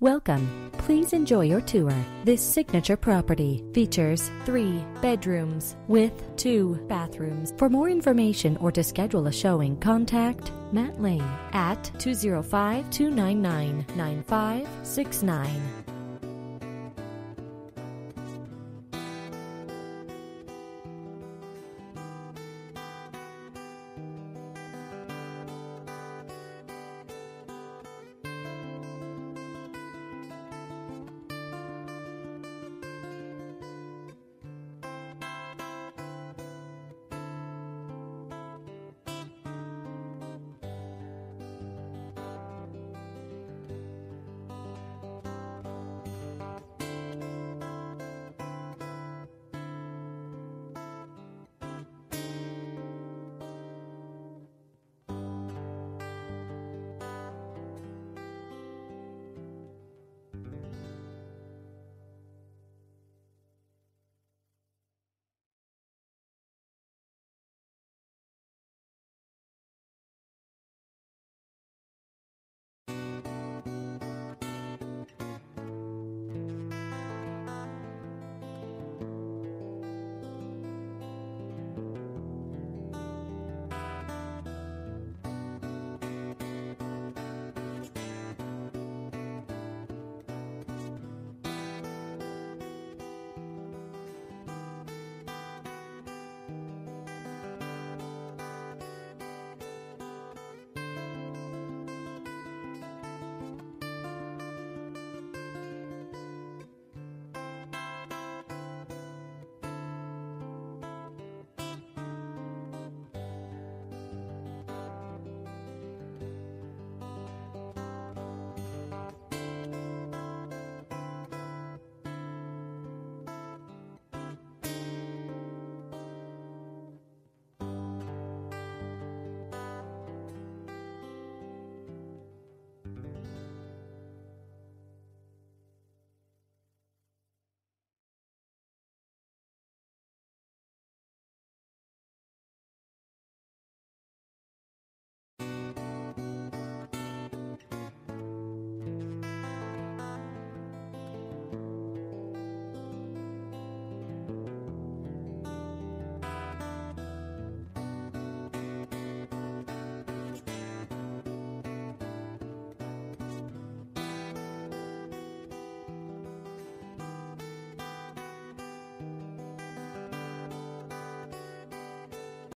Welcome. Please enjoy your tour. This signature property features three bedrooms with two bathrooms. For more information or to schedule a showing, contact Matt Lane at 205 299 9569.